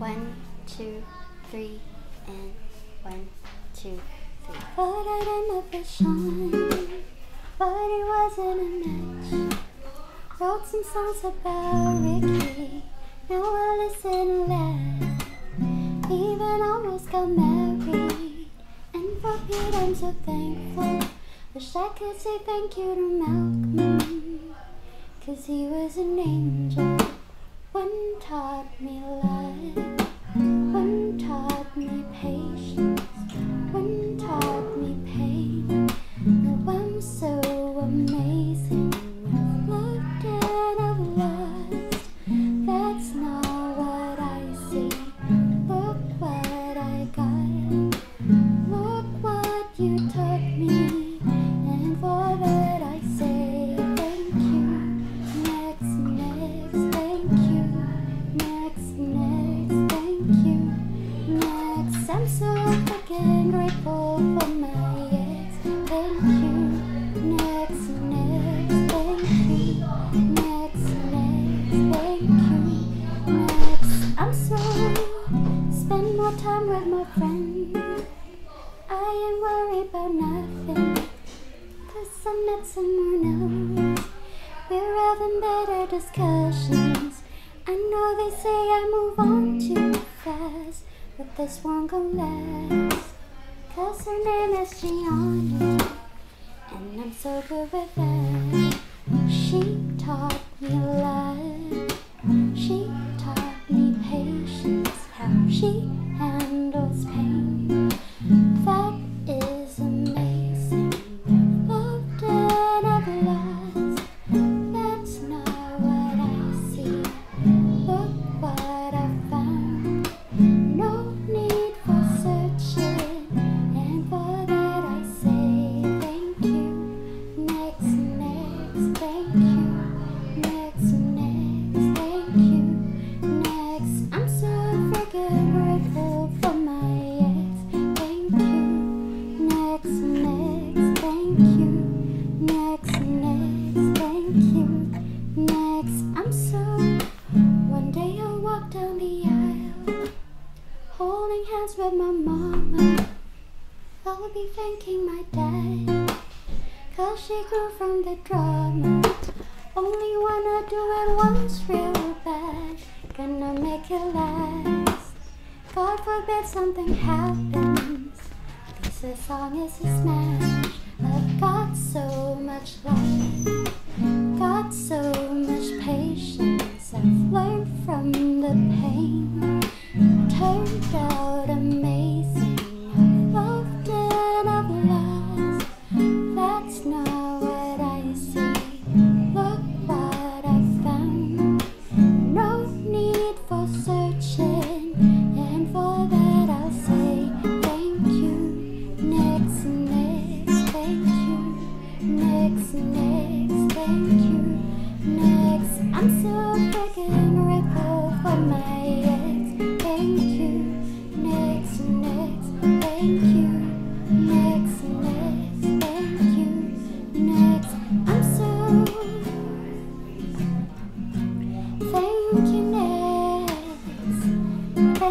One, two, three, and one, two, three. I'd end up with Sean, but it wasn't a match. Wrote some songs about Ricky, now I listen and laugh. Even almost got married, and for Pete I'm so thankful. Wish I could say thank you to Malcolm, cause he was an angel. One taught me life, Next, I'm so fucking grateful for my ex. Thank you. Next, next, thank you. Next, next, thank you. Next, I'm so spend more time with my friends. I ain't worried about nothing. Cause I met someone else. We're having better discussions. I know they say I move on too fast, but this won't go last. Cause her name is Gianni, and I'm so good with that. She taught me Down the aisle, holding hands with my mama. I'll be thanking my dad, cause she grew from the drama. Only wanna do it once real bad, gonna make it last. God forbid something happens. This song is a smash. And for that I'll say thank you. Next, next, thank you. Next, next, thank you. Next, I'm so freaking grateful for my ex.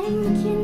Thank you